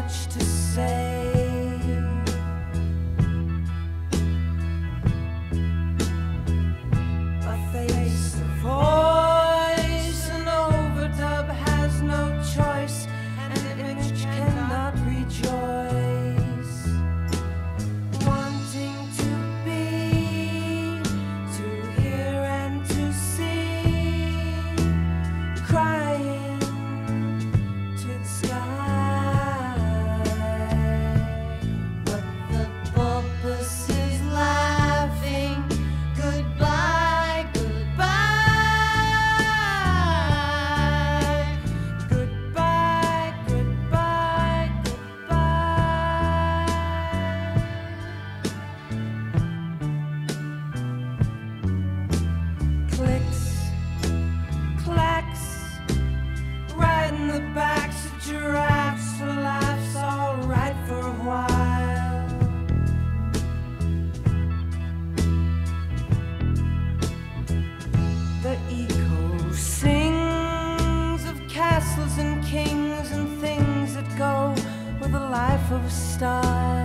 much to say. giraffes for life's alright for a while. The echo sings of castles and kings and things that go with a life of style.